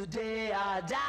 the day I die.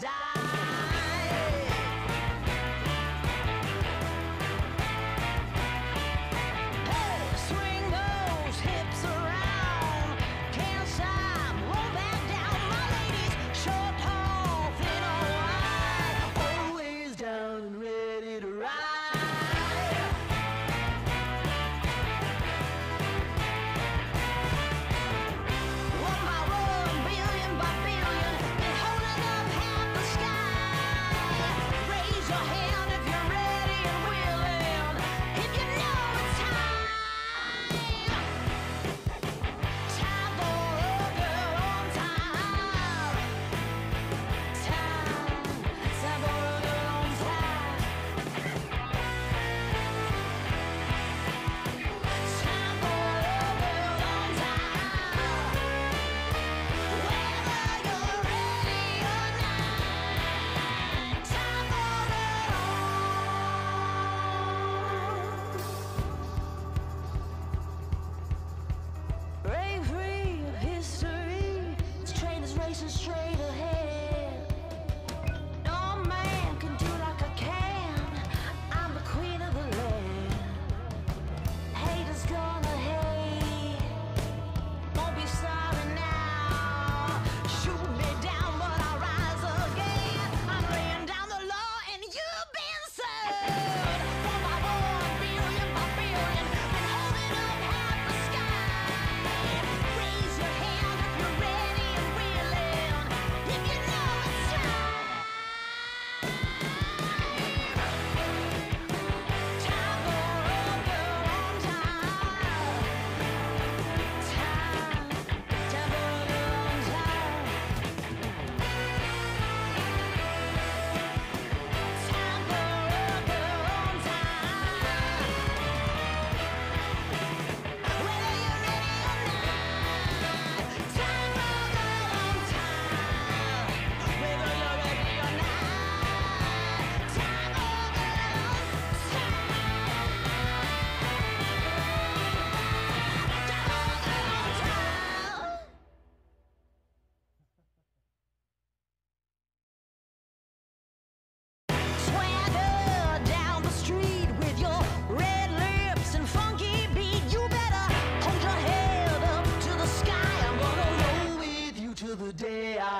Die.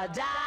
die.